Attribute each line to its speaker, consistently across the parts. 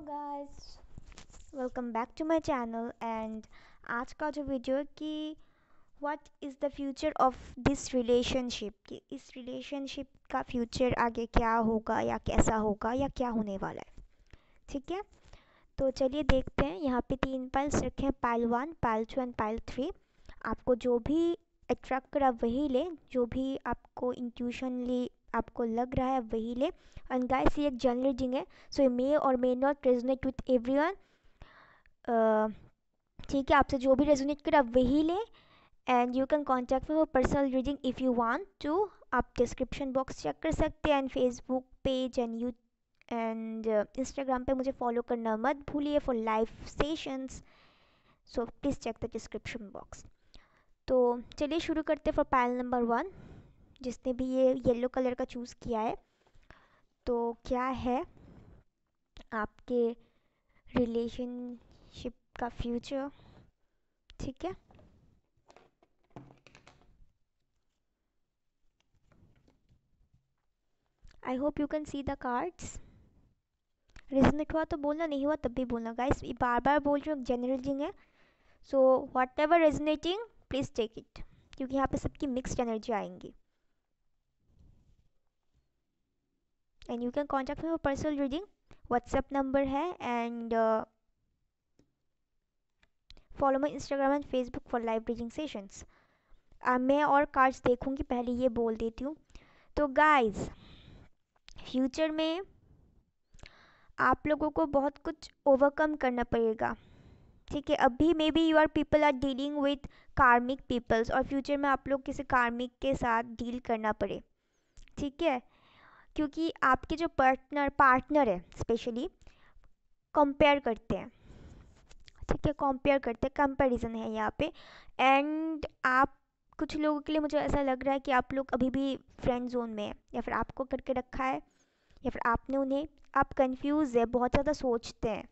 Speaker 1: Guys welcome back to my channel and आज का जो वीडियो है कि what is the future of this relationship कि इस रिलेशनशिप का फ्यूचर आगे क्या होगा या कैसा होगा या क्या होने वाला है? ठीक है? तो चलिए देखते हैं। यहाँ पे तीन पाइल्स रखे हैं। Pile one pile two and pile three आपको जो भी अट्रैक्ट करा वही लें। जो भी आपको इंट्यूशनली आपको लग रहा है, वही ले। एंड गाइस ये एक जनरल रीडिंग है। सो मे और may not resonate with everyone ठीक है, आपसे जो भी रेजोनेट करे आप वही ले। And you can contact for personal reading if you want to आप डिस्क्रिप्शन बॉक्स चेक कर सकते हैं and Facebook page and you and Instagram पे मुझे फॉलो करना मत भूलिए for live sessions so please check the description box तो चलिए शुरू करते हैं फॉर पैल नंबर वन जिसने भी ये येलो कलर का चूज़ किया है। तो क्या है आपके रिलेशनशिप का फ्यूचर ठीक है? I hope you can see the cards resonate हुआ तो बोलना, नहीं हुआ तब भी बोलना। गाइस बार बार बोल रही हूँ जनरल है। So whatever resonating please take it क्योंकि यहाँ पे सबकी मिक्सड एनर्जी आएँगी। And you can contact me personal reading WhatsApp number है and follow my Instagram and Facebook for live reading sessions मैं और कार्ड्स देखूँगी पहले ये बोल देती हूँ तो गाइस फ्यूचर में आप लोगों को बहुत कुछ ओवरकम करना पड़ेगा ठीक है अभी maybe you are people are dealing with karmic peoples और फ्यूचर में आप लोग किसी कार्मिक के साथ डील करना पड़े ठीक है क्योंकि आपके जो पार्टनर पार्टनर है स्पेशली कंपेयर करते हैं। ठीक है कंपेयर करते हैं कंपैरिजन है यहाँ पे। एंड आप, कुछ लोगों के लिए मुझे ऐसा लग रहा है कि आप लोग अभी भी फ्रेंड जोन में है, या फिर आपको करके रखा है, या फिर आपने उन्हें, आप कंफ्यूज है, बहुत ज़्यादा सोचते हैं।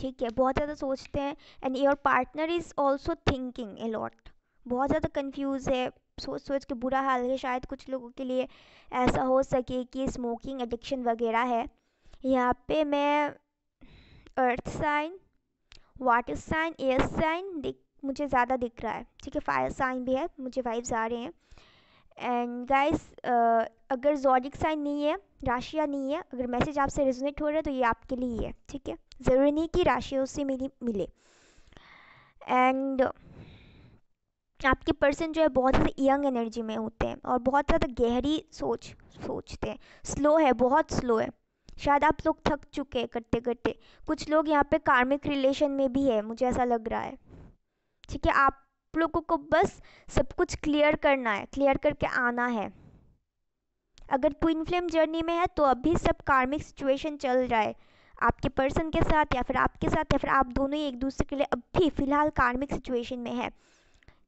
Speaker 1: ठीक है, बहुत ज़्यादा सोचते हैं। And your partner is also thinking a lot बहुत ज़्यादा कंफ्यूज है। सोच सोच के बुरा हाल है। शायद कुछ लोगों के लिए ऐसा हो सके कि स्मोकिंग एडिक्शन वगैरह है। यहाँ पे मैं earth sign water sign air sign दिख, मुझे ज़्यादा दिख रहा है। ठीक है फायर साइन भी है, मुझे वाइब्स आ रहे हैं। एंड गाइस अगर जॉडिक साइन नहीं है, राशिया नहीं है, अगर मैसेज आपसे रेजोनेट हो रहा है तो ये आपके लिए ही है। ठीक है, ज़रूरी नहीं कि राशिया उससे मिली मिले। एंड आपके पर्सन जो है बहुत ज़्यादा यंग एनर्जी में होते हैं और बहुत ज़्यादा गहरी सोच, सोचते हैं। स्लो है, बहुत स्लो है। शायद आप लोग थक चुके हैं करते करते कुछ लोग यहाँ पे कार्मिक रिलेशन में भी है, मुझे ऐसा लग रहा है। ठीक है, आप लोगों को बस सब कुछ क्लियर करना है क्लियर करके आना है। अगर ट्विन फ्लेम जर्नी में है तो अभी सब कार्मिक सिचुएशन चल रहा है। आपके पर्सन के साथ या फिर आपके साथ या फिर आप दोनों ही एक दूसरे के लिए अभी फ़िलहाल कार्मिक सिचुएशन में है।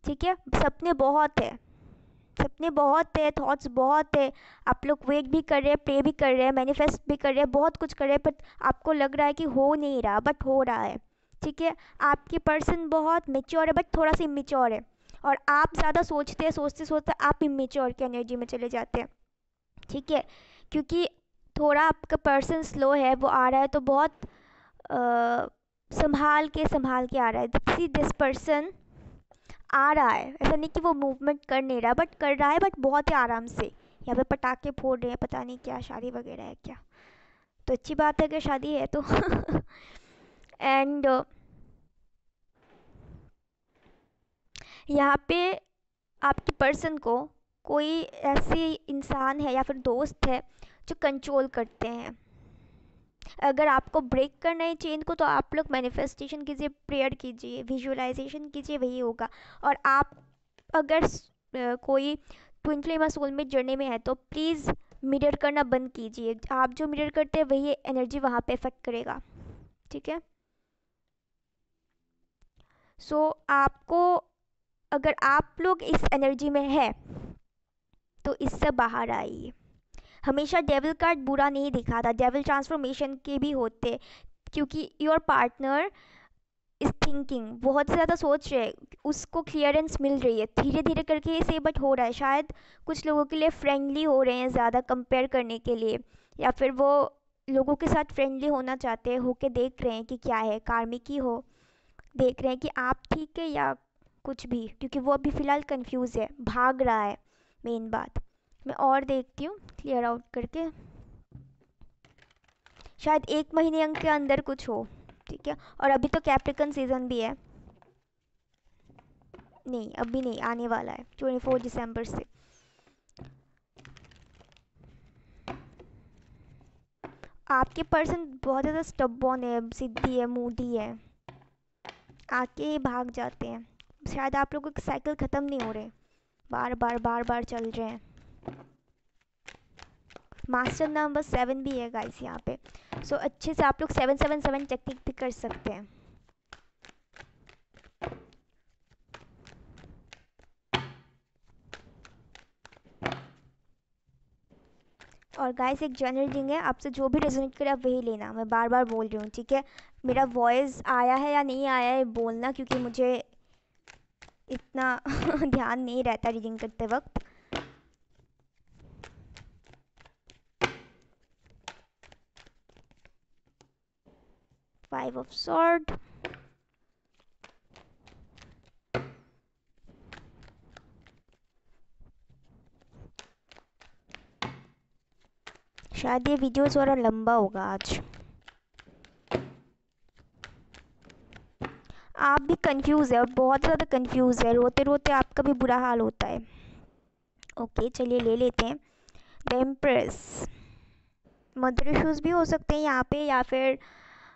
Speaker 1: ठीक है? सपने बहुत है। सपने बहुत है थॉट्स बहुत है आप लोग वेट भी कर रहे हैं प्रे भी कर रहे हैं मैनिफेस्ट भी कर रहे हैं, बहुत कुछ कर रहे हैं बट आपको लग रहा है कि हो नहीं रहा बट हो रहा है। ठीक है? आपकी पर्सन बहुत मेच्योर है बट थोड़ा सा इमेच्योर है। और आप ज़्यादा सोचते हैं, सोचते सोचते आप इमेच्योर की एनर्जी में चले जाते हैं। ठीक है? क्योंकि थोड़ा आपका पर्सन स्लो है, वो आ रहा है तो बहुत संभाल के संभाल के आ रहा है। सी दिस पर्सन आ रहा है। ऐसा नहीं कि वो मूवमेंट कर नहीं रहा बट कर रहा है बट बहुत ही आराम से। यहाँ पे पटाखे फोड़ रहे हैं, पता नहीं क्या, शादी वगैरह है क्या। तो अच्छी बात है कि शादी है तो। एंड यहाँ पे आपकी पर्सन को कोई ऐसी इंसान है या फिर दोस्त है जो कंट्रोल करते हैं। अगर आपको ब्रेक करना है चेन को तो आप लोग मैनिफेस्टेशन कीजिए प्रेयर कीजिए विजुअलाइजेशन कीजिए वही होगा। और आप अगर कोई ट्विन फ्लेम सोलमेट जर्नी में है तो प्लीज़ मिरर करना बंद कीजिए। आप जो मिरर करते हैं वही एनर्जी वहाँ पे इफ़ेक्ट करेगा। ठीक है? सो so, आपको अगर आप लोग इस एनर्जी में है तो इससे बाहर आइए। हमेशा डेविल कार्ड बुरा नहीं दिखाता डेविल ट्रांसफॉर्मेशन के भी होते, क्योंकि योर पार्टनर इस थिंकिंग बहुत से ज़्यादा सोच रहे उसको क्लियरेंस मिल रही है। धीरे धीरे करके इसे बट हो रहा है। शायद कुछ लोगों के लिए फ्रेंडली हो रहे हैं ज़्यादा कंपेयर करने के लिए, या फिर वो लोगों के साथ फ्रेंडली होना चाहते हैं, होके देख रहे हैं कि क्या है कार्मिक ही देख रहे हैं कि आप ठीक है या कुछ भी, क्योंकि वो अभी फ़िलहाल कंफ्यूज है, भाग रहा है मेन बात। मैं और देखती हूँ क्लियर आउट करके। शायद एक महीने अंक के अंदर कुछ हो, ठीक है? और अभी तो कैप्रिकन सीज़न भी है। नहीं, अभी नहीं, आने वाला है ट्वेंटी फोर दिसंबर से। आपके पर्सन बहुत ज़्यादा स्टबॉन है, सिद्धि है मूडी है। आके भाग जाते हैं। शायद आप लोगों के साइकिल ख़त्म नहीं हो रहे। बार बार बार बार चल रहे हैं। मास्टर नंबर सेवन भी है गाइस यहाँ पे। सो so, अच्छे से आप लोग सेवन सेवन सेवन टेक्निक भी कर सकते हैं। और गाइस एक जनरल रिंग है आपसे जो भी रेजोनेट करे आप वही लेना। मैं बार बार बोल रही हूँ ठीक है? मेरा वॉइस आया है या नहीं आया है बोलना क्योंकि मुझे इतना ध्यान नहीं रहता रीडिंग करते वक्त। फाइव ऑफ़ सॉर्ड शायद ये वीडियो थोड़ा लंबा होगा आज। आप भी कंफ्यूज है, बहुत ज़्यादा कंफ्यूज है। रोते रोते आपका भी बुरा हाल होता है। ओके चलिए ले लेते हैं। द एम्प्रेस मदर इशूज़ भी हो सकते हैं यहाँ पे या फिर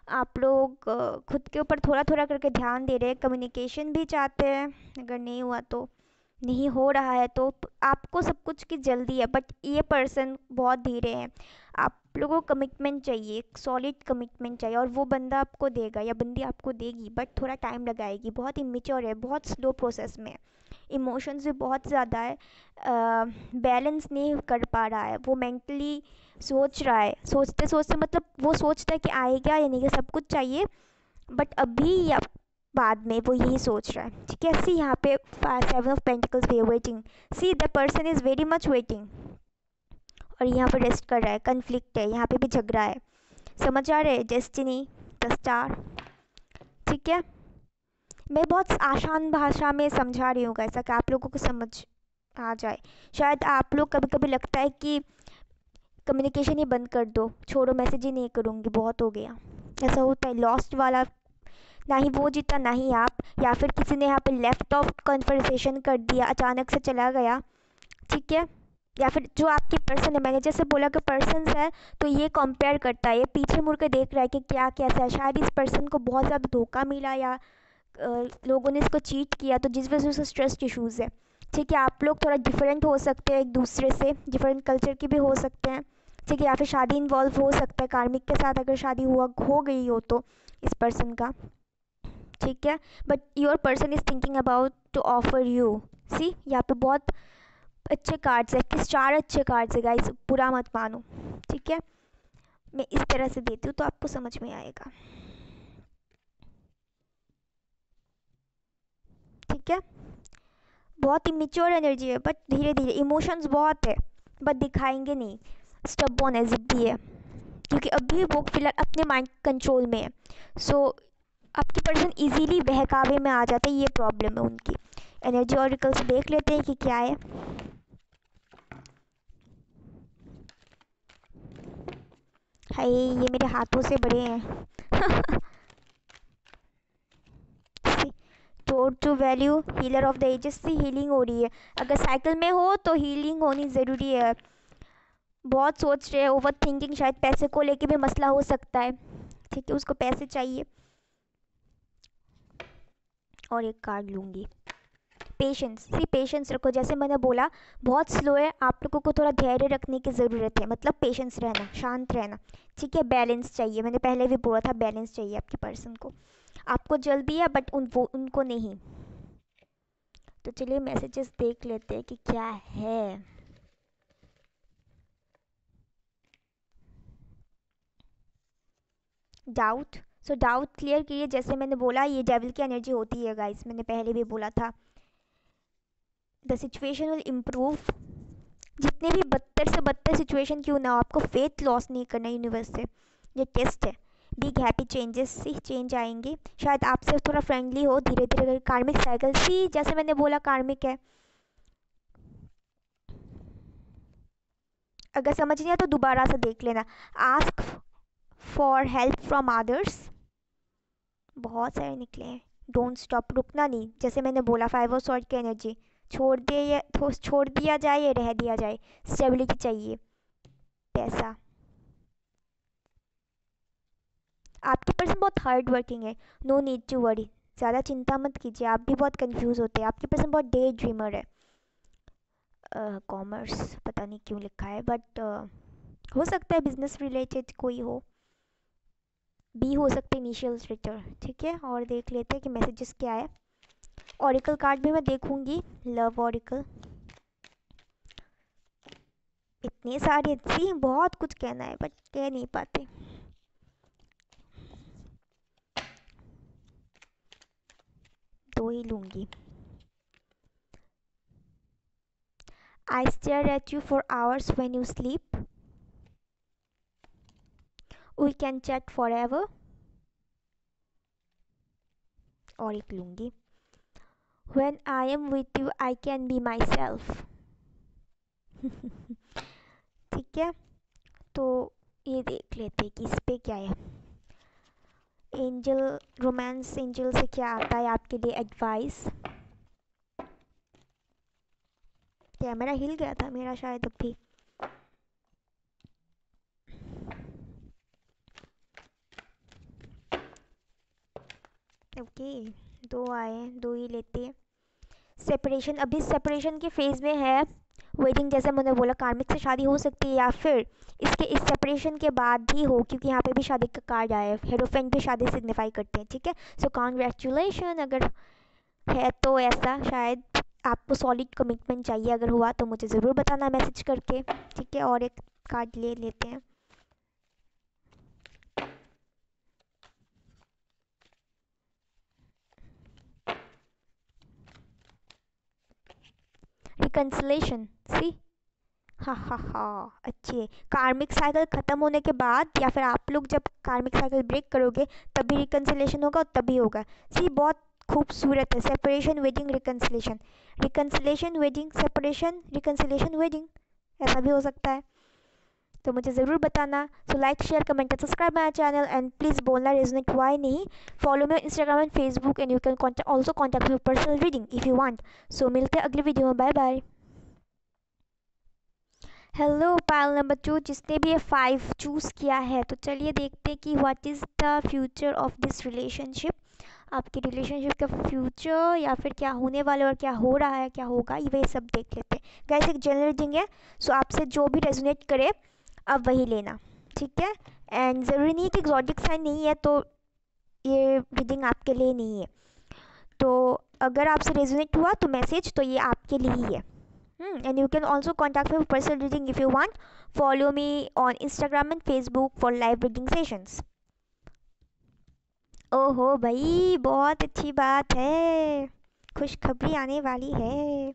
Speaker 1: आप लोग खुद के ऊपर थोड़ा थोड़ा करके ध्यान दे रहे हैं कम्युनिकेशन भी चाहते हैं, अगर नहीं हुआ तो नहीं हो रहा है तो आपको सब कुछ की जल्दी है बट ये पर्सन बहुत धीरे हैं। आप लोगों को कमिटमेंट चाहिए, एक सॉलिड कमिटमेंट चाहिए, और वो बंदा आपको देगा, या बंदी आपको देगी बट थोड़ा टाइम लगाएगी, बहुत इमेच्योर है, बहुत स्लो प्रोसेस में इमोशंस भी बहुत ज़्यादा है बैलेंस नहीं कर पा रहा है, वो मेंटली सोच रहा है। सोचते सोचते मतलब वो सोचता है कि आएगा या नहीं सब कुछ चाहिए। बट अभी या बाद में वो यही सोच रहा है। ठीक है? सी यहाँ पे seven of pentacles way waiting see the person is very much waiting और यहाँ पर रेस्ट कर रहा है। कन्फ्लिक्ट है। यहाँ पे भी झगड़ा है। समझ आ रहे डेस्टिनी द स्टार ठीक है? मैं बहुत आसान भाषा में समझा रही हूँ ऐसा कि आप लोगों को समझ आ जाए। शायद आप लोग कभी कभी लगता है कि कम्युनिकेशन ही बंद कर दो। छोड़ो मैसेज ही नहीं करूँगी, बहुत हो गया। ऐसा होता है लॉस्ट वाला, ना ही वो जीता, ना ही आप। या फिर किसी ने यहाँ पे लेफ़्ट ऑफ़ कन्वर्सेशन कर दिया, अचानक से चला गया। ठीक है? या फिर जो आपकी पर्सन है मैंने जैसे बोला कि पर्सन है तो ये कंपेयर करता है। ये पीछे मुड़ के देख रहा है कि क्या, कैसा है। शायद इस पर्सन को बहुत ज़्यादा धोखा मिला या लोगों ने इसको चीट किया तो जिस वजह से स्ट्रेस इशूज़ है। ठीक है? आप लोग थोड़ा डिफरेंट हो सकते हैं एक दूसरे से डिफरेंट कल्चर के भी हो सकते हैं। ठीक है या फिर शादी इन्वॉल्व हो सकता है कार्मिक के साथ, अगर शादी हुआ, हो गई हो तो इस पर्सन का। ठीक है? But your person is thinking about to offer you see यहाँ पे बहुत अच्छे कार्ड्स है। किस, चार अच्छे कार्ड्स है गाइस बुरा मत मानो। ठीक है? मैं इस तरह से देती हूँ तो आपको समझ में आएगा। ठीक है? बहुत ही मिच्योर एनर्जी है बट धीरे धीरे इमोशंस बहुत है बट दिखाएँगे नहीं। स्टबॉन है जिद्दी है क्योंकि अभी वो फ़िलहाल अपने माइंड कंट्रोल में है। सो आपकी पर्सन इजीली बहकावे में आ जाते हैं, ये प्रॉब्लम है उनकी। एनर्जी और से देख लेते हैं कि क्या है। हाय, ये मेरे हाथों से बड़े हैं। Tower two value healer of the ages से हीलिंग हो रही है। अगर साइकिल में हो तो हीलिंग होनी ज़रूरी है। बहुत सोच रहे हैं ओवर थिंकिंग शायद पैसे को लेके भी मसला हो सकता है। ठीक है, उसको पैसे चाहिए। और एक कार्ड लूँगी। पेशेंस सी पेशेंस रखो। जैसे मैंने बोला, बहुत स्लो है, आप लोगों को थोड़ा धैर्य रखने की ज़रूरत है। मतलब पेशेंस रहना, शांत रहना। ठीक है बैलेंस चाहिए। मैंने पहले भी बोला था बैलेंस चाहिए आपके पर्सन को। आपको जल्दी है बट उन, वो, उनको नहीं। तो चलिए मैसेजेस देख लेते हैं कि क्या है। डाउट सो डाउट क्लियर कीजिए जैसे मैंने बोला, ये डेविल की एनर्जी होती है गाइस मैंने पहले भी बोला था. द सिचुएशन विल इम्प्रूव जितने भी बदतर से बदतर सिचुएशन क्यों ना हो, आपको फेथ लॉस नहीं करना यूनिवर्स से. ये टेस्ट है. बिग हैप्पी चेंजेस से चेंज आएँगे. शायद आपसे थोड़ा फ्रेंडली हो धीरे धीरे कार्मिक साइकिल सी जैसे मैंने बोला कार्मिक है. अगर समझ नहीं आया तो दोबारा से देख लेना. Ask for help from others बहुत सारे निकले हैं। डोंट स्टॉप रुकना नहीं। जैसे मैंने बोला फाइव और सॉर्ट की एनर्जी छोड़ दे या छोड़ दिया जाए या रह दिया जाए। स्टेबिलिटी चाहिए। पैसा। आपकी पर्सन बहुत हार्ड वर्किंग है। नो नीड टू वरी ज़्यादा चिंता मत कीजिए। आप भी बहुत कंफ्यूज होते हैं। आपकी पर्सन बहुत डे ड्रीमर है। कॉमर्स uh, पता नहीं क्यों लिखा है बट uh, हो सकता है बिज़नेस रिलेटेड कोई हो। बी हो सकते इनिशियल रिटर ठीक है? और देख लेते हैं कि मैसेजेस क्या है। ऑरिकल कार्ड भी मैं देखूँगी। लव ऑरिकल इतने सारे सी बहुत कुछ कहना है बट कह नहीं पाते। दो ही लूँगी। I stare at you for hours when you sleep. We can chat forever. और एक लूँगी। When I am with you, I can be myself. ठीक है? तो ये देख लेते कि इस पे क्या है। एंजल रोमांस एंजल से क्या आता है आपके लिए एडवाइस कैमरा हिल गया था मेरा शायद अभी। ओके, दो आए, दो ही लेते हैं। सेपरेशन अभी सेपरेशन के फ़ेज़ में है। वेडिंग जैसे मैंने बोला कार्मिक से शादी हो सकती है या फिर इसके, इस सेपरेशन के बाद ही हो, क्योंकि यहाँ पे भी शादी का कार्ड आया है। हेरोफेंट भी शादी सिग्निफाई करते हैं, ठीक है? सो कॉन्ग्रेचुलेशन अगर है तो ऐसा, शायद आपको सॉलिड कमिटमेंट चाहिए। अगर हुआ तो मुझे ज़रूर बताना मैसेज करके, ठीक है? और एक कार्ड ले लेते हैं। रिकन्सलेशन सी हाँ हाँ हाँ अच्छी। कार्मिक साइकिल ख़त्म होने के बाद या फिर आप लोग जब कार्मिक साइकिल ब्रेक करोगे, तभी रिकन्सलेशन होगा और तभी होगा। सी बहुत खूबसूरत है। Separation wedding reconciliation reconciliation wedding separation reconciliation wedding ऐसा भी हो सकता है। तो मुझे ज़रूर बताना। So like share comment and subscribe my channel and please बोलना रेजनेट वाई नहीं। Follow me Instagram and Facebook and you can contact also contact me personal reading if you want so मिलते हैं अगले वीडियो में। Bye bye hello pile number two जिसने भी ये five choose किया है तो चलिए देखते हैं कि what is the future of this relationship आपके रिलेशनशिप का फ्यूचर या फिर क्या होने वाला और क्या हो रहा है, क्या होगा, ये सब देख लेते हैं। गैस एक जनरल रीडिंग है। सो आपसे जो भी रेजोनेट करे अब वही लेना, ठीक है? एंड ज़रूरी नहीं कि एग्जॉटिक साइन नहीं है तो ये रीडिंग आपके लिए नहीं है। तो अगर आपसे रेजोनेट हुआ तो मैसेज तो ये आपके लिए ही है। And you can also contact me personal reading if you want follow me on Instagram and Facebook for live reading sessions ओहो भाई, बहुत अच्छी बात है। खुशखबरी आने वाली है।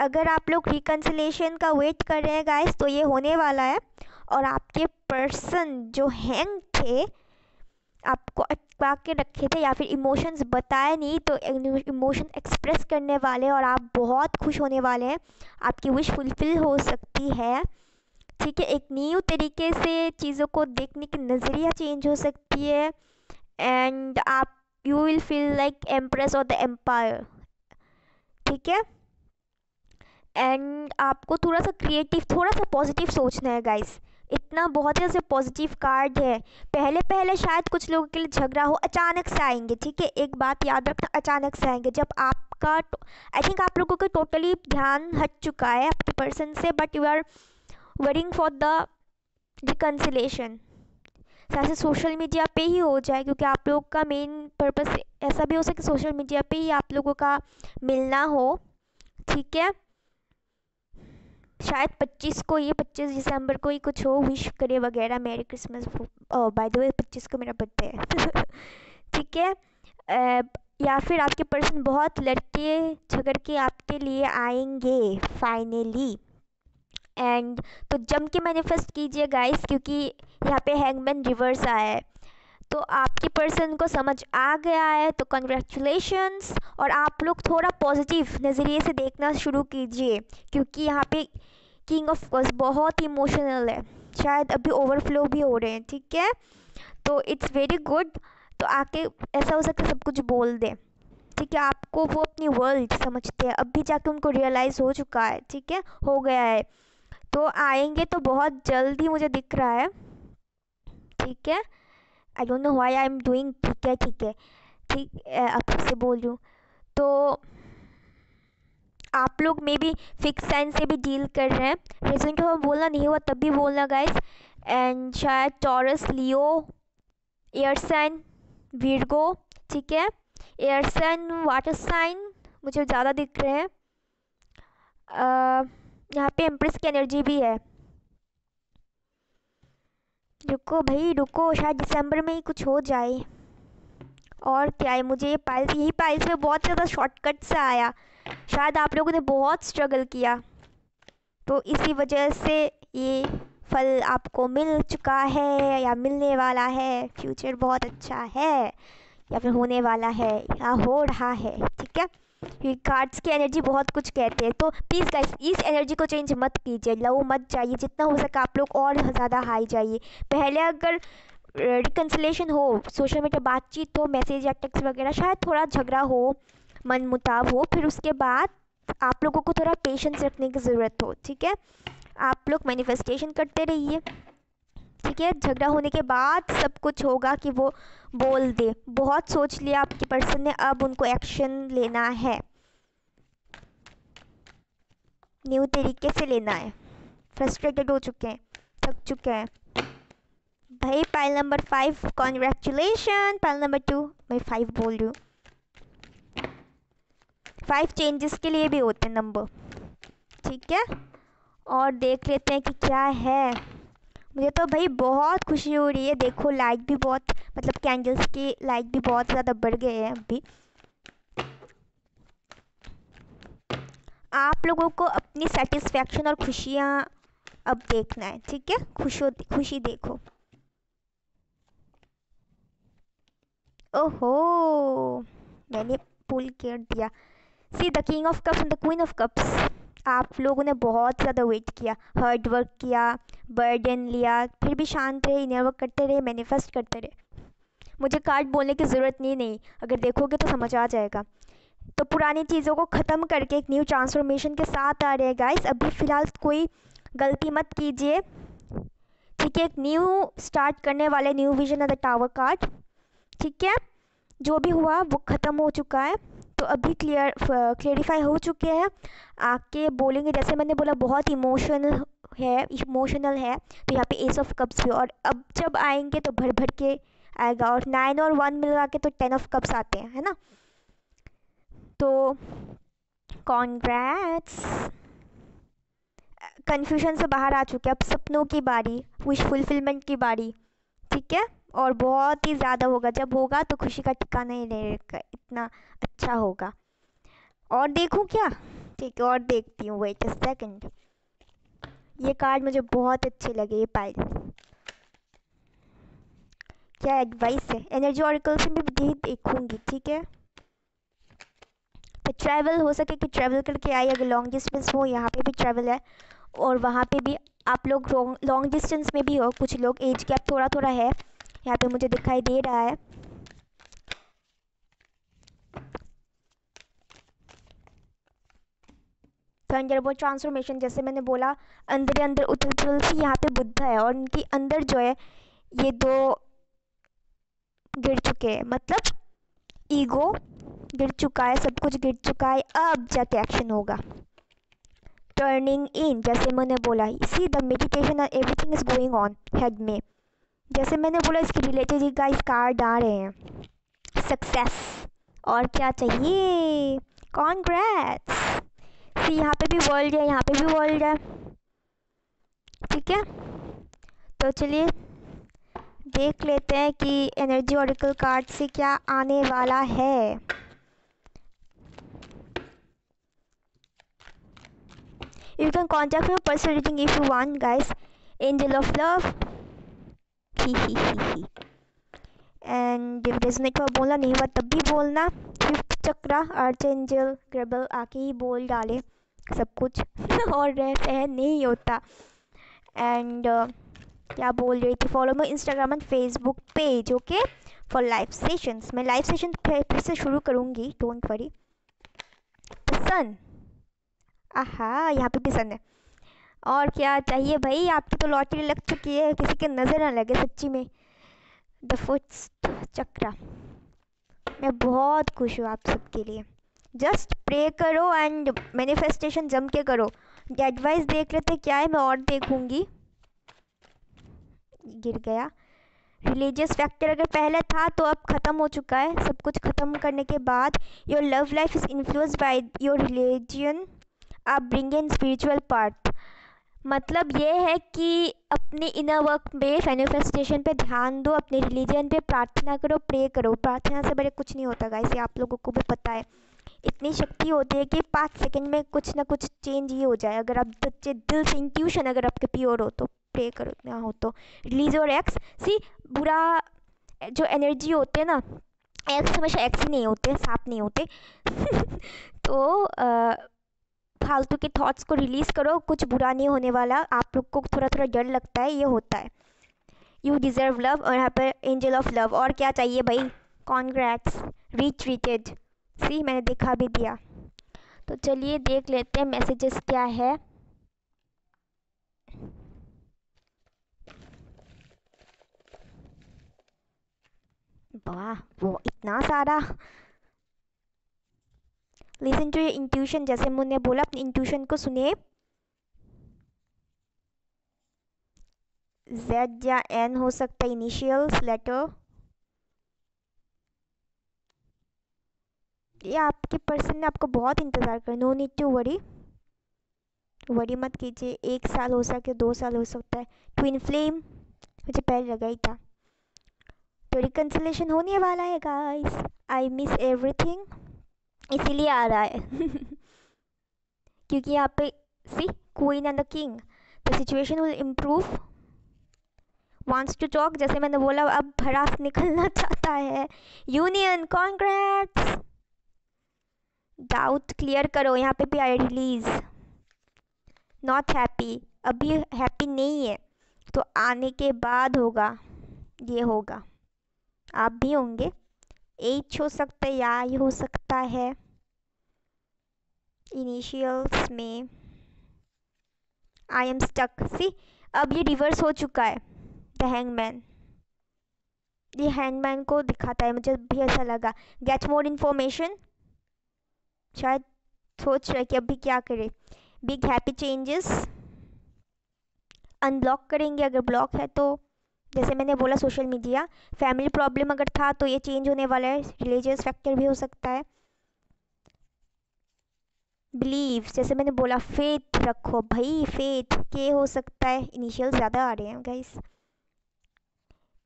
Speaker 1: अगर आप लोग रिकन्सिलेशन का वेट कर रहे हैं गाइस तो ये होने वाला है। और आपके पर्सन जो हैंग थे, आपको अटका के रखे थे या फिर इमोशंस बताए नहीं तो इमोशन एक्सप्रेस करने वाले और आप बहुत खुश होने वाले हैं। आपकी विश फुलफिल हो सकती है। ठीक है, एक न्यू तरीके से चीज़ों को देखने की नज़रिया चेंज हो सकती है। एंड आप you will feel like empress of the empire ठीक है? एंड आपको थोड़ा सा क्रिएटिव थोड़ा सा पॉजिटिव सोचना है गाइस इतना बहुत ही ऐसे पॉजिटिव कार्ड है। पहले पहले शायद कुछ लोगों के लिए झगड़ा हो, अचानक से आएँगे, ठीक है? एक बात याद रखना, अचानक से आएँगे। जब आपका आई थिंक आप लोगों का टोटली ध्यान हट चुका है आपके पर्सन से but you are worrying for the reconciliation ऐसे सोशल मीडिया पे ही हो जाए, क्योंकि आप लोग का मेन पर्पस ऐसा भी हो सके सोशल मीडिया पे ही आप लोगों का मिलना हो, ठीक है? शायद 25 को ये 25 दिसंबर को ही कुछ हो विश करे वगैरह मेरी क्रिसमस बाय द वे 25 को मेरा बर्थडे है। ठीक है? या फिर आपके पर्सन बहुत लड़के झगड़ के आपके लिए आएँगे फाइनली एंड तो जम के मैनिफेस्ट कीजिए गाइस क्योंकि यहाँ पे हैंगमैन रिवर्स आया है। तो आपकी पर्सन को समझ आ गया है तो कंग्रेचुलेशंस और आप लोग थोड़ा पॉजिटिव नज़रिए से देखना शुरू कीजिए, क्योंकि यहाँ पे किंग ऑफ़ कोर्स बहुत इमोशनल है। शायद अभी ओवरफ्लो भी हो रहे हैं, ठीक है? तो इट्स वेरी गुड तो आके ऐसा हो सकता है सब कुछ बोल दें। ठीक है, आपको वो अपनी वर्ल्ड समझते हैं। अभी जाके उनको रियलाइज़ हो चुका है, ठीक है? हो गया है। तो आएँगे तो बहुत जल्दी मुझे दिख रहा है, ठीक है? I don't know why I am doing ठीक है ठीक है ठीक अब से बोल रही तो आप लोग मे बी फिक्स साइन से भी डील कर रहे हैं। रेजेंट हुआ बोलना नहीं हुआ, तब भी बोलना गाइस एंड शायद Taurus Leo air sign Virgo ठीक है? एयर साइन वाटर साइन मुझे ज़्यादा दिख रहे हैं। यहाँ पे एम्प्रेस की एनर्जी भी है। रुको भाई, रुको, शायद दिसंबर में ही कुछ हो जाए। और क्या है, मुझे ये पाइल्स यही पाइल्स में बहुत ज़्यादा शॉर्टकट से आया। शायद आप लोगों ने बहुत स्ट्रगल किया। तो इसी वजह से ये फल आपको मिल चुका है, या मिलने वाला है। फ्यूचर बहुत अच्छा है, या फिर होने वाला है, या हो रहा है, ठीक है? कार्ड्स की एनर्जी बहुत कुछ कहते हैं। तो प्लीज़ गाइस इस एनर्जी को चेंज मत कीजिए लो मत जाइए, जितना हो सके आप लोग और ज़्यादा हाई जाइए। पहले अगर रिकन्सलेशन हो सोशल मीडिया बातचीत हो मैसेज या टेक्स्ट वगैरह, शायद थोड़ा झगड़ा हो मन मुताब हो, फिर उसके बाद आप लोगों को थोड़ा पेशेंस रखने की ज़रूरत हो, ठीक है? आप लोग मैनिफेस्टेशन करते रहिए। ठीक है? झगड़ा होने के बाद सब कुछ होगा कि वो बोल दे। बहुत सोच लिया आपकी पर्सन ने, अब उनको एक्शन लेना है। न्यू तरीके से लेना है। फ्रस्ट्रेटेड हो चुके हैं, थक चुके हैं। भाई pile number five congratulation pile number two मैं फाइव बोल रही हूँ। फाइव चेंजेस के लिए भी होते हैं नंबर ठीक है? और देख लेते हैं कि क्या है। मुझे तो भाई बहुत खुशी हो रही है। देखो लाइट भी बहुत मतलब कैंडल्स की लाइट भी बहुत ज़्यादा बढ़ गए हैं अभी। आप लोगों को अपनी सेटिस्फैक्शन और खुशियाँ अब देखना है, ठीक है? खुश, खुशी देखो। ओहो, मैंने पुल कर दिया। See the king of cups and the queen of cups आप लोगों ने बहुत ज़्यादा वेट किया हार्ड वर्क किया बर्डन लिया, फिर भी शांत रहे इनर वर्क करते रहे मैनिफेस्ट करते रहे। मुझे कार्ड बोलने की ज़रूरत नहीं नहीं। अगर देखोगे तो समझ आ जाएगा। तो पुरानी चीज़ों को ख़त्म करके एक न्यू ट्रांसफॉर्मेशन के साथ आ रहे गाइस अभी फ़िलहाल कोई गलती मत कीजिए। ठीक है, एक न्यू स्टार्ट करने वाले new vision of the tower card ठीक है? जो भी हुआ, वो ख़त्म हो चुका है। तो अभी क्लियर क्लियरिफाई हो चुके हैं। आके बोलेंगे, जैसे मैंने बोला, बहुत इमोशनल है इमोशनल है। तो यहाँ पे एस ऑफ़ कप्स भी, और अब जब आएँगे तो भर भर के आएगा, और नाइन और वन मिला के तो टेन ऑफ़ कप्स आते हैं, है ना? तो कॉन्ग्रेट्स कन्फ्यूज़न से बाहर आ चुके हैं, अब सपनों की बारी विश फुलफिलमेंट की बारी, ठीक है? और बहुत ही ज़्यादा होगा। जब होगा तो खुशी का ठिकाना ही नहीं रहेगा इतना अच्छा होगा। और देखूँ क्या? ठीक है और देखती हूँ। वेट अ सेकंड ये कार्ड मुझे बहुत अच्छे लगे ये पाइल क्या एडवाइस है? एनर्जी ऑरिकल से भी देखूँगी, ठीक है? तो ट्रैवल हो सके कि ट्रैवल करके आई अगर लॉन्ग डिस्टेंस हो, यहाँ पे भी ट्रैवल है। और वहाँ पे भी आप लोग लॉन्ग डिस्टेंस में भी हो, कुछ लोग एज गैप थोड़ा थोड़ा है यहाँ पे मुझे दिखाई दे रहा है। तो ट्रांसफॉर्मेशन जैसे मैंने बोला, अंदर अंदर उथल पुथल सी यहाँ पे बुद्धा है और उनकी अंदर जो है, ये दो गिर चुके हैं। मतलब ईगो गिर चुका है, सब कुछ गिर चुका है। अब जाके एक्शन होगा। टर्निंग इन जैसे मैंने बोला see the meditation everything is going on head में। जैसे मैंने बोला, इसके रिलेटेड गाइस कार्ड आ रहे हैं। सक्सेस और क्या चाहिए? कॉन्ग्रेट्स सी यहाँ पे भी वर्ल्ड है, यहाँ पे भी वर्ल्ड है। ठीक है? तो चलिए, देख लेते हैं कि एनर्जी ऑरिकल कार्ड से क्या आने वाला है। Can contact me for personal reading, if you want, guys. Angel of love. ही ही ही ही एंड रेजोनेट पर बोलना नहीं हुआ तब भी बोलना। Fifth chakra archangel Gabriel आके ही बोल डाले सब कुछ। और रह सहन नहीं होता। एंड uh, क्या बोल रही थी? Follow my Instagram and Facebook page okay for live sessions मैं लाइव सेशन फिर से शुरू करूँगी डोंट वरी सन आहा यहाँ पे भी सन है। और क्या चाहिए भाई? आपकी तो लॉटरी लग चुकी है। किसी के नज़र ना लगे सच्ची में। द फुट चक्रा मैं बहुत खुश हूँ आप सबके लिए। जस्ट प्रे करो एंड मैनिफेस्टेशन जम के करो। एडवाइस देख लेते क्या है? मैं और देखूँगी। गिर गया। रिलीजियस फैक्टर अगर पहले था तो अब ख़त्म हो चुका है। सब कुछ ख़त्म करने के बाद your love life is influence by your religion आप ब्रिंग इन स्पिरिचुअल पार्ट मतलब ये है कि अपने इनर वर्क में मैनिफेस्टेशन पे ध्यान दो अपने रिलीजन पे प्रार्थना करो प्रे करो। प्रार्थना से बड़े कुछ नहीं होता गाइस ये आप लोगों को भी पता है। इतनी शक्ति होती है कि पाँच सेकंड में कुछ ना कुछ चेंज ही हो जाए। अगर आप सच्चे दिल से इंट्यूशन अगर आपके प्योर हो तो प्रे करो ना हो तो। रिलीज़ और एक्स सी बुरा जो एनर्जी होते हैं ना एक्स हमेशा एक्स ही नहीं होते सांप नहीं होते। तो आ, फालतू के थॉट्स को रिलीज़ करो, कुछ बुरा नहीं होने वाला, आप लोग को थोड़ा थोड़ा डर लगता है, ये होता है। यू डिज़र्व लव और यहाँ पर एंजल ऑफ़ लव और क्या चाहिए भाई? कॉन्ग्रेट्स रीट्रीटेड सी मैंने दिखा भी दिया। तो चलिए देख लेते हैं मैसेजेस क्या है। वाह, वो इतना सारा। लिसन टू योर इंट्यूशन जैसे मैंने बोला, अपने इंट्यूशन को सुनिए जेड या एन हो सकता है इनिशियल्स लेटर ये आपके पर्सन ने आपको बहुत इंतज़ार कर no need to worry worry मत कीजिए। एक साल हो सके, दो साल हो सकता है। ट्विन फ्लेम मुझे पहले लगा ही था। तो रिकन्सलेशन होने वाला है गाइस आई मिस एवरीथिंग इसीलिए आ रहा है। क्योंकि यहाँ पे see queen and the king the situation will improve wants to talk जैसे मैंने बोला, अब भड़ास निकलना चाहता है। यूनियन कॉन्ग्रेट्स डाउट क्लियर करो, यहाँ पे भी आई रिलीज़ नॉट हैप्पी अभी हैप्पी नहीं है तो आने के बाद होगा, ये होगा। आप भी होंगे। एच हो सकता है, या ही हो सकता है। इनिशियल्स में आई एम स्टक सी अब ये रिवर्स हो चुका है द हैंगमैन ये हैंगमैन को दिखाता है, मुझे भी ऐसा लगा। गेट मोर इन्फॉर्मेशन शायद सोच रहे कि अभी क्या करें। बिग हैप्पी चेंजेस अनब्लॉक करेंगे, अगर ब्लॉक है तो। जैसे मैंने बोला सोशल मीडिया, फैमिली प्रॉब्लम अगर था तो ये चेंज होने वाला है, रिलीजियस फैक्टर भी हो सकता है। बिलीव जैसे मैंने बोला, फेथ रखो, भाई फेथ, के हो सकता है इनिशियल ज़्यादा आ रहे हैं guys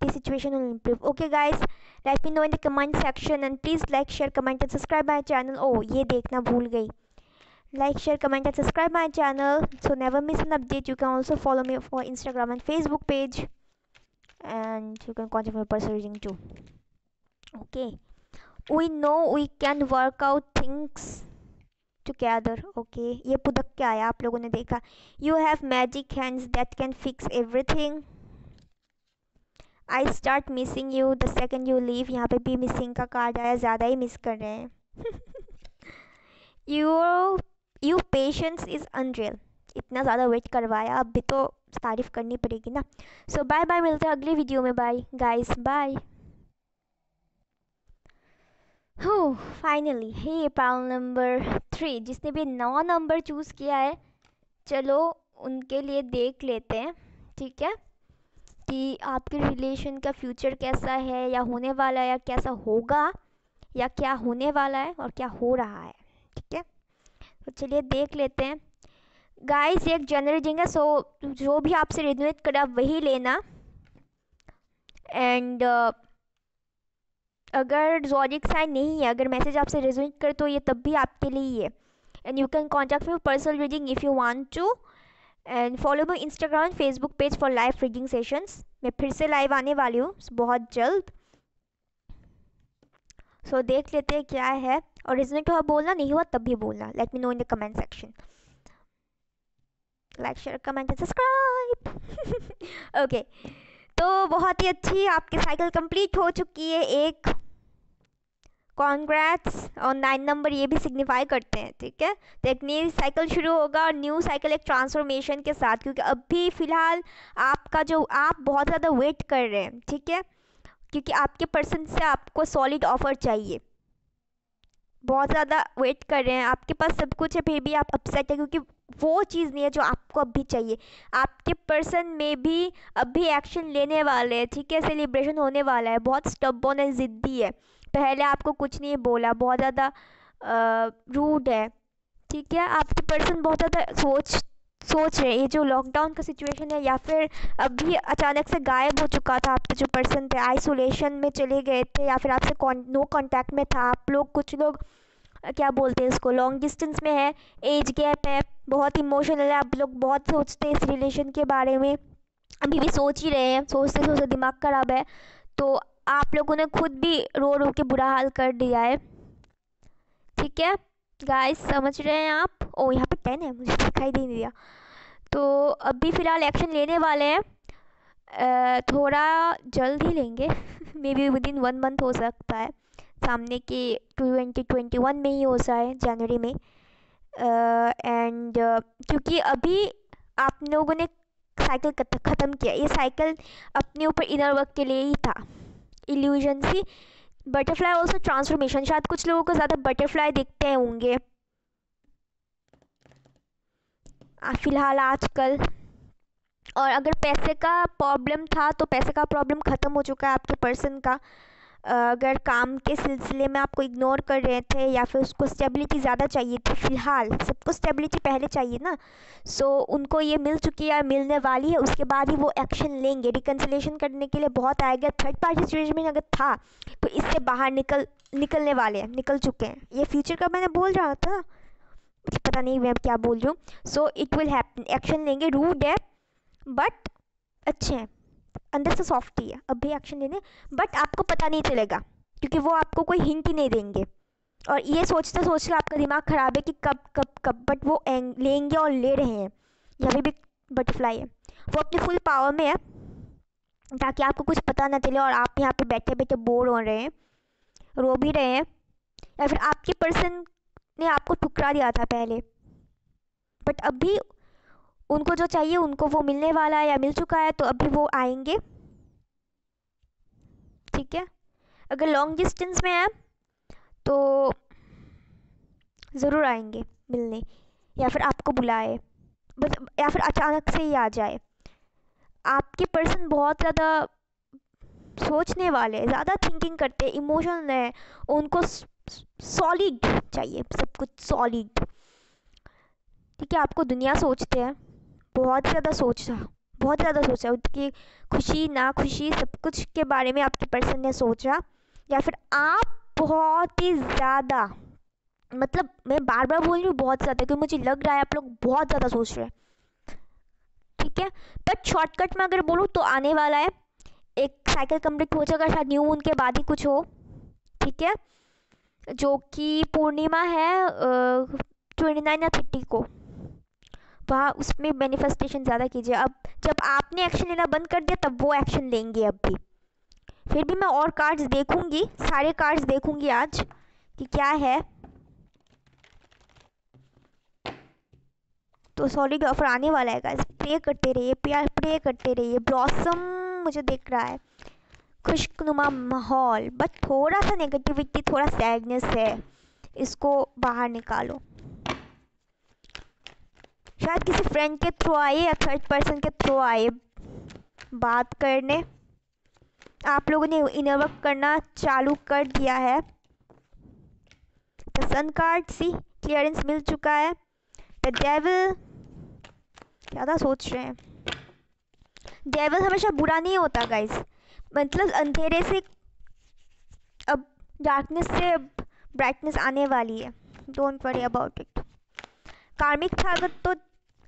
Speaker 1: situation improve okay guys let me know in the comment section and please like share comment and subscribe my channel ओ ये देखना भूल गई। Like share comment and subscribe my channel so never miss an update you can also follow me for Instagram and Facebook page and you can my personal reading too okay we know we can work out things together okay ये पुदक क्या आया आप लोगों ने देखा you have magic hands that can fix everything I start missing you the second you leave यहाँ पे भी missing का कार्ड आया ज़्यादा ही मिस कर रहे हैं you you patience is unreal इतना ज़्यादा वेट करवाया अब भी तो तारीफ़ करनी पड़ेगी ना। सो बाय बाय मिलते हैं अगली वीडियो में। बाय गाइस बाय हो finally hey pile number three जिसने भी नौ नंबर चूज़ किया है, चलो उनके लिए देख लेते हैं, ठीक है? कि आपके रिलेशन का फ्यूचर कैसा है, या होने वाला है, या कैसा होगा, या क्या होने वाला है और क्या हो रहा है, ठीक है? तो चलिए देख लेते हैं। गाइस एक जनरल रिडिंग है सो जो भी आपसे रेजोनेट करे वही लेना। एंड uh, अगर जॉजिक साइन नहीं है अगर मैसेज आपसे रेजोनेट करे तो ये तब भी आपके लिए ही है। And you can me for personal reading if you want to and follow my Instagram and Facebook page for live reading sessions मैं फिर से लाइव आने वाली हूँ बहुत जल्द। सो so, देख लेते हैं क्या है। और रिजनेट हुआ बोलना नहीं हुआ तब भी बोलना। Let me know in the comment section like share comment and subscribe okay तो बहुत ही अच्छी आपकी साइकिल कंप्लीट हो चुकी है एक। कॉन्ग्रेट्स और नाइन नंबर ये भी सिग्निफाई करते हैं, ठीक है? तो एक नई साइकिल शुरू होगा और न्यू साइकिल एक ट्रांसफॉर्मेशन के साथ, क्योंकि अभी फ़िलहाल आपका जो, आप बहुत ज़्यादा वेट कर रहे हैं, ठीक है? क्योंकि आपके पर्सन से आपको सॉलिड ऑफ़र चाहिए। बहुत ज़्यादा वेट कर रहे हैं। आपके पास सब कुछ है, फिर भी आप अपसेट है, क्योंकि वो चीज़ नहीं है जो आपको अभी चाहिए। आपके पर्सन में भी अभी एक्शन लेने वाले हैं, ठीक है? सेलिब्रेशन होने वाला है। बहुत स्टबॉन है, ज़िद्दी है। पहले आपको कुछ नहीं बोला। बहुत ज़्यादा रूड है। ठीक है? आपके पर्सन बहुत ज़्यादा सोच सोच रहे ये जो लॉकडाउन का सिचुएशन है, या फिर अभी अचानक से गायब हो चुका था आपके जो पर्सन थे आइसोलेशन में चले गए थे, या फिर आपसे नो कॉन्टैक्ट में था। आप लोग कुछ लोग क्या बोलते हैं इसको? लॉन्ग डिस्टेंस में है एज गैप है, बहुत इमोशनल है, आप लोग बहुत सोचते हैं इस रिलेशन के बारे में। अभी भी सोच ही रहे हैं, सोचते सोचते दिमाग ख़राब है। तो आप लोगों ने खुद भी रो रो के बुरा हाल कर दिया है। ठीक है? गाइस समझ रहे हैं आप? ओ यहाँ पे टेन है, मुझे दिखाई नहीं दिया तो अभी फ़िलहाल एक्शन लेने वाले हैं। थोड़ा जल्द ही लेंगे। Maybe within one month हो सकता है। सामने के ट्वेंटी ट्वेंटी वन में ही हो सा है जनवरी में। एंड uh, क्योंकि अभी आप लोगों ने साइकिल ख़त्म किया। ये साइकिल अपने ऊपर इनर वर्क के लिए ही था। इल्यूजन सी। बटरफ्लाई ऑल्सो ट्रांसफॉर्मेशन शायद कुछ लोगों को ज़्यादा बटरफ्लाई दिखते होंगे। फ़िलहाल आजकल। और अगर पैसे का प्रॉब्लम था तो पैसे का प्रॉब्लम ख़त्म हो चुका है आपके पर्सन का। अगर काम के सिलसिले में आपको इग्नोर कर रहे थे या फिर उसको स्टेबिलिटी ज़्यादा चाहिए थी फ़िलहाल सबको स्टेबिलिटी पहले चाहिए ना। सो so, उनको ये मिल चुकी है मिलने वाली है उसके बाद ही वो एक्शन लेंगे। रिकन्सिलेशन करने के लिए बहुत आएगा थर्ड पार्टी सिचुएशन में अगर था तो इससे बाहर निकल निकलने वाले हैं निकल चुके हैं। ये फ्यूचर का मैंने बोल रहा था। मुझे पता नहीं मैं क्या बोल रही हूँ। So it will happen action लेंगे रूड है बट अच्छे हैं। अंदर से सॉफ्ट ही है। अब भी एक्शन लेने। बट आपको पता नहीं चलेगा, क्योंकि वो आपको कोई हिंट ही नहीं देंगे। और ये सोचते सोचते आपका दिमाग ख़राब है कि कब कब कब बट वो लेंगे और ले रहे हैं। यहाँ भी बटरफ्लाई है। वो अपनी फुल पावर में है, ताकि आपको कुछ पता ना चले और आप यहाँ पे बैठे बैठे बोर हो रहे हैं, रो भी रहे हैं। या फिर आपके पर्सन ने आपको ठुकरा दिया था पहले। बट अभी उनको जो चाहिए, उनको वो मिलने वाला है या मिल चुका है तो अभी वो आएँगे। ठीक है? अगर लॉन्ग डिस्टेंस में है तो ज़रूर आएँगे मिलने, या फिर आपको बुलाए, बस, या फिर अचानक से ही आ जाए। आपके पर्सन बहुत ज़्यादा सोचने वाले ज़्यादा थिंकिंग करते हैं इमोशनल है, उनको सॉलिड चाहिए, सब कुछ सॉलिड ठीक है? आपको दुनिया सोचते हैं। बहुत ज़्यादा सोचा बहुत ज़्यादा सोचा उसकी खुशी ना खुशी सब कुछ के बारे में आपके पर्सन ने सोचा या फिर आप बहुत ही ज़्यादा मतलब मैं बार बार बोल रही हूँ बहुत ज़्यादा क्योंकि मुझे लग रहा है आप लोग बहुत ज़्यादा सोच रहे हैं। ठीक है? बट शॉर्टकट में अगर बोलूँ तो आने वाला है। एक साइकिल कंप्लीट हो जाएगा, शायद न्यू उनके बाद ही कुछ हो। ठीक है? जो कि पूर्णिमा है ट्वेंटी नाइन या थर्टी को। वहाँ उसमें मैनिफेस्टेशन ज़्यादा कीजिए। अब जब आपने एक्शन लेना बंद कर दिया, तब वो एक्शन लेंगे अब भी। फिर भी मैं और कार्ड्स देखूँगी, सारे कार्ड्स देखूँगी आज, कि क्या है। तो सॉलिड ऑफ़र आने वाला है गाइस प्रे करते रहिए, प्यार प्रे करते रहिए। ब्लॉसम मुझे दिख रहा है। खुशनुमा माहौल बट थोड़ा सा नेगेटिविटी थोड़ा सैडनेस है। इसको बाहर निकालो। शायद किसी फ्रेंड के थ्रू आए या थर्ड पर्सन के थ्रू आए बात करने। आप लोगों ने इनर वर्क करना चालू कर दिया है। सन कार्ड सी क्लियरेंस मिल चुका है। द डेविल ज़्यादा सोच रहे हैं। डेविल हमेशा बुरा नहीं होता गाइस मतलब अंधेरे से अब डार्कनेस से ब्राइटनेस आने वाली है। डोंट वरी अबाउट इट कार्मिक था तो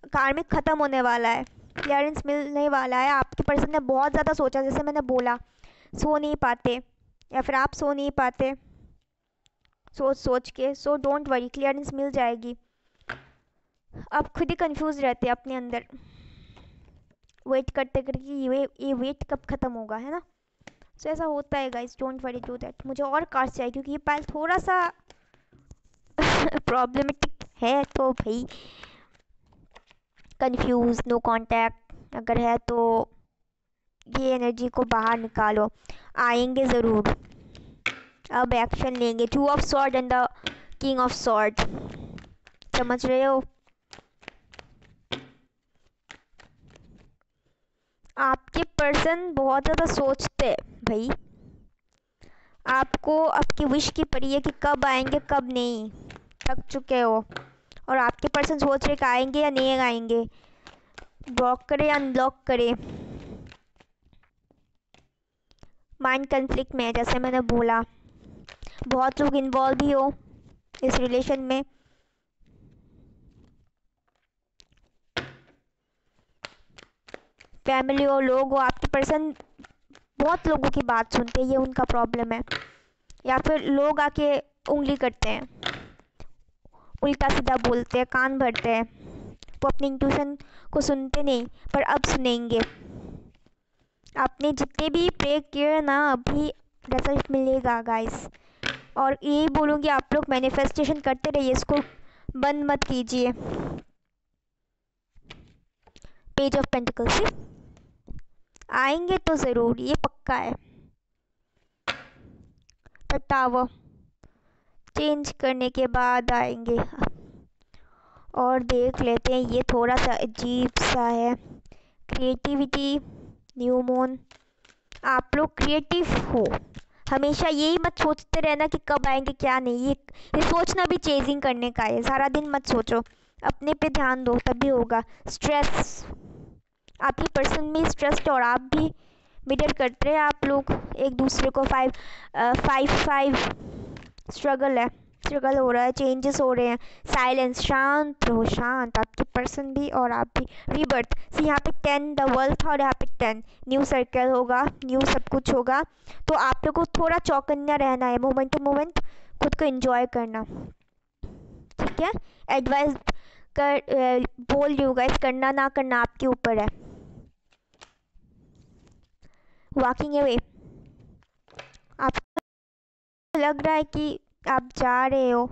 Speaker 1: कार्मिक ख़त्म होने वाला है क्लियरेंस मिलने वाला है। आपके पर्सन ने बहुत ज़्यादा सोचा जैसे मैंने बोला सो नहीं पाते या फिर आप सो नहीं पाते। सोच सोच के सो डोंट वरी क्लियरेंस मिल जाएगी। आप खुद ही कंफ्यूज रहते हैं अपने अंदर। वेट करते करके ये ये वेट कब ख़त्म होगा है ना? सो so, ऐसा होता है guys don't worry do that मुझे और कार्ड्स चाहिए क्योंकि ये पाइल थोड़ा सा प्रॉब्लमेटिक है तो भाई। कंफ्यूज नो कांटेक्ट अगर है तो ये एनर्जी को बाहर निकालो। आएँगे ज़रूर। अब एक्शन लेंगे। Two of sword and the king of sword समझ रहे हो? आपके पर्सन बहुत ज़्यादा सोचते भाई। आपको, आपकी विश की पड़ी है कि कब आएँगे, कब नहीं। थक चुके हो। और आपके पर्सन सोच रहे आएँगे या नहीं आएँगे? ब्लॉक करें या अनब्लॉक करे? माइंड कन्फ्लिक्ट में जैसे मैंने बोला। बहुत लोग इन्वॉल्व भी हो इस रिलेशन में। फैमिली हो, लोग हो, आपके पर्सन बहुत लोगों की बात सुनते हैं, ये उनका प्रॉब्लम है। या फिर लोग आके उंगली करते हैं। उल्टा सीधा बोलते हैं, कान भरते हैं। वो अपने इंट्यूशन को सुनते नहीं, पर अब सुनेंगे। आपने जितने भी प्रे किए ना, अभी रिज़ल्ट मिलेगा गाइस और यही बोलूँगी, आप लोग मैनिफेस्टेशन करते रहिए, इसको बंद मत कीजिए। पेज ऑफ़ पेंटिकल से। आएँगे तो ज़रूर, ये पक्का है। टावर चेंज करने के बाद आएँगे। और देख लेते हैं, ये थोड़ा सा अजीब सा है। क्रिएटिविटी न्यू मून आप लोग क्रिएटिव हो। हमेशा यही मत सोचते रहना कि कब आएँगे, क्या नहीं। ये ये सोचना भी चेजिंग करने का है। सारा दिन मत सोचो। अपने पे ध्यान दो, तभी होगा। स्ट्रेस आपकी पर्सन में स्ट्रेस और आप भी मिडर करते हैं आप लोग। एक दूसरे को फाइव फाइव फाइव स्ट्रगल है स्ट्रगल हो रहा है चेंजेस हो रहे हैं। साइलेंस शांत रहो, शांत। आपकी पर्सन भी और आप भी। रीबर्थ सी यहाँ पे टेन द वर्ल्ड था और यहाँ पे टेन न्यू सर्कल होगा न्यू सब कुछ होगा। तो आप लोग को थोड़ा चौकन्या रहना है मोमेंट टू मोमेंट खुद को एंजॉय करना। ठीक है? एडवाइस कर बोल रही हूँ गाइस करना ना करना आपके ऊपर है। वॉकिंग अवे आप लग रहा है कि आप जा रहे हो,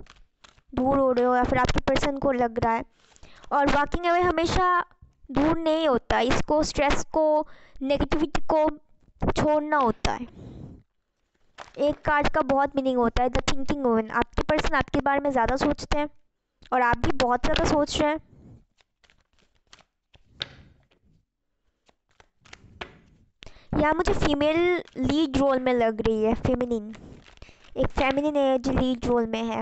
Speaker 1: दूर हो रहे हो या फिर आपके पर्सन को लग रहा है। और वॉकिंग अवे हमेशा दूर नहीं होता, इसको स्ट्रेस को नेगेटिविटी को छोड़ना होता है। एक कार्ड का बहुत मीनिंग होता है द थिंकिंग वुमन आपके पर्सन आपके बारे में ज़्यादा सोचते हैं और आप भी बहुत ज़्यादा सोच रहे हैं। यहाँ मुझे फीमेल लीड रोल में लग रही है फेमिनिन एक फेमिनिन एनर्जी लीड रोल में है।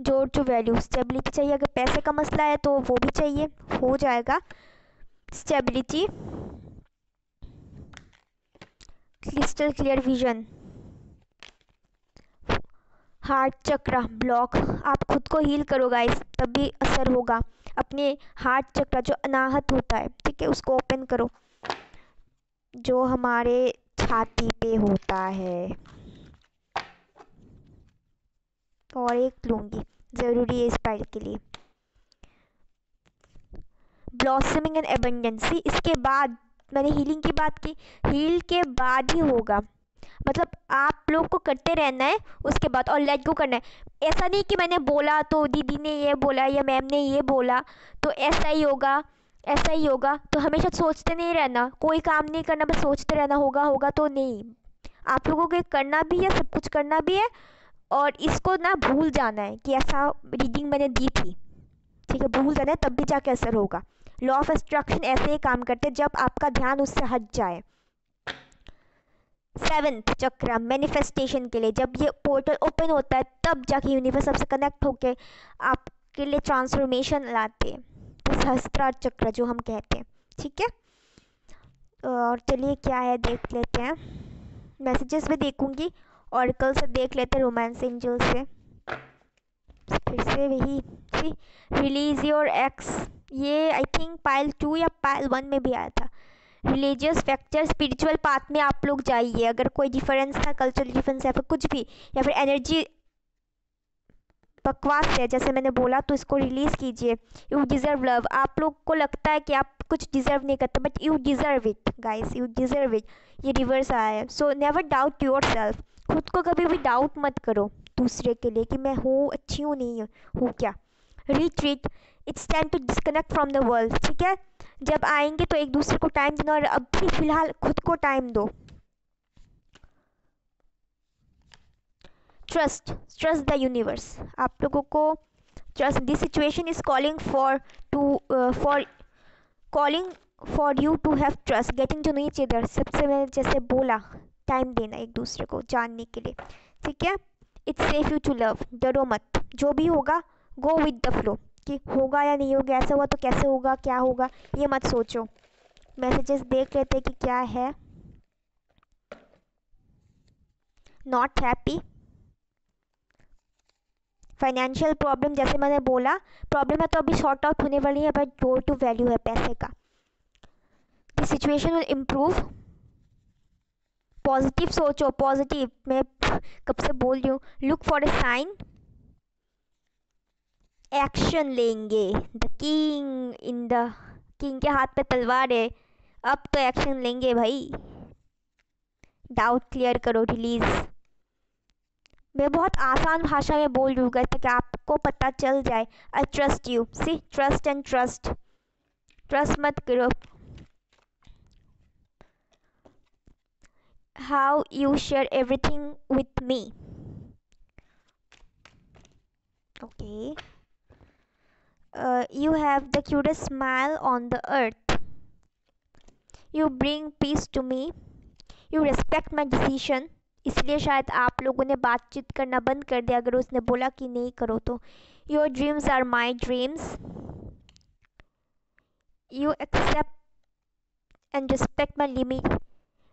Speaker 1: ज़ोर टू वैल्यू स्टेबिलिटी चाहिए। अगर पैसे का मसला है तो वो भी चाहिए। हो जाएगा। Stability crystal clear vision heart chakra block आप खुद को हील करो गाइस तभी असर होगा। अपने हार्ट चक्र जो अनाहत होता है, ठीक है, उसको ओपन करो। जो हमारे छाती पे होता है। और एक लूँगी, ज़रूरी है इस के लिए। ब्लॉसमिंग एंड एबंडेंसी इसके बाद, मैंने हीलिंग की बात की हील के बाद ही होगा। मतलब आप लोग को करते रहना है, उसके बाद, और लेट गो करना है। ऐसा नहीं कि मैंने बोला तो दीदी ने ये बोला, या मैम ने ये बोला तो ऐसा ही होगा। ऐसा ही होगा। तो हमेशा सोचते नहीं रहना। कोई काम नहीं करना, बस सोचते रहना। होगा होगा तो नहीं। आप लोगों को करना भी है, सब कुछ करना भी है, और इसको ना भूल जाना है कि ऐसा रीडिंग मैंने दी थी। ठीक है, भूल जाना है, तब भी जाके असर होगा। लॉ ऑफ़ इंस्ट्रक्शन ऐसे ही काम करते जब आपका ध्यान उससे हट जाए। सेवेंथ चक्र मैनिफेस्टेशन के लिए। जब ये पोर्टल ओपन होता है, तब जाके यूनिवर्स सबसे कनेक्ट होके आपके लिए ट्रांसफॉर्मेशन लाते हैं। सहस्त्रार चक्र, जो हम कहते हैं। ठीक है? और चलिए क्या है, देख लेते हैं। मैसेजेस भी देखूँगी कल से देख लेते हैं रोमांस एंजल से। फिर से वही सी रिलीज़ योर एक्स ये आई थिंक पाइल टू या पाइल वन में भी आया था। रिलीजियस फैक्टर स्पिरिचुअल पाथ में आप लोग जाइए। अगर कोई डिफरेंस था कल्चरल डिफरेंस या फिर कुछ भी, या फिर एनर्जी बकवास है, जैसे मैंने बोला तो इसको रिलीज़ कीजिए। यू डिज़र्व लव आप लोग को लगता है कि आप कुछ डिज़र्व नहीं करते but you deserve it guys you deserve it ये रिवर्स आया है. So never doubt yourself खुद को कभी भी डाउट मत करो दूसरे के लिए कि मैं हूँ, अच्छी हूँ, नहीं हूँ क्या? Retreat it's time to disconnect from the world ठीक है? जब आएँगे तो एक दूसरे को टाइम देना और अभी फ़िलहाल खुद को टाइम दो। ट्रस्ट ट्रस्ट द यूनिवर्स आप लोगों को trust this situation is calling for to for calling for you to have trust getting to नीच इधर सबसे मैंने जैसे बोला टाइम देना एक दूसरे को जानने के लिए। ठीक है? It's safe you to love डरो मत। जो भी होगा गो विद द फ्लो कि होगा या नहीं होगा, ऐसा हुआ तो कैसे होगा, क्या होगा, ये मत सोचो। मैसेजेस देख लेते कि क्या है। नॉट हैप्पी फाइनेंशियल प्रॉब्लम जैसे मैंने बोला प्रॉब्लम है तो अभी शॉर्ट आउट होने वाली है बट गो टू वैल्यू है पैसे का। The situation will improve positive सोचो पॉजिटिव मैं कब से बोल रही हूँ look for a sign action लेंगे. The king in the king के हाथ पे तलवार है. अब तो एक्शन लेंगे भाई। डाउट क्लियर करो रिलीज़ मैं बहुत आसान भाषा में बोल रही हूँ ताकि आपको पता चल जाए। I trust you see trust and trust trust मत करो। How you share everything with me okay you have the cutest smile on the earth you bring peace to me you respect my decision इसलिए शायद आप लोगों ने बातचीत करना बंद कर दिया, अगर उसने बोला कि नहीं करो तो। Your dreams are my dreams you accept and respect my limit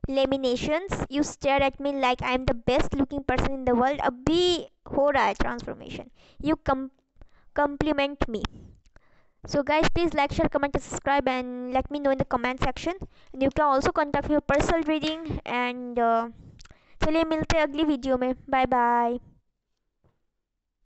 Speaker 1: limitations you stare at me like I am the best looking person in the world अब भी हो रहा है transformation you come compliment me so guys please like share comment subscribe and let me know in the comment section and you can also contact your personal reading and चलिए मिलते हैं अगली video में। Bye bye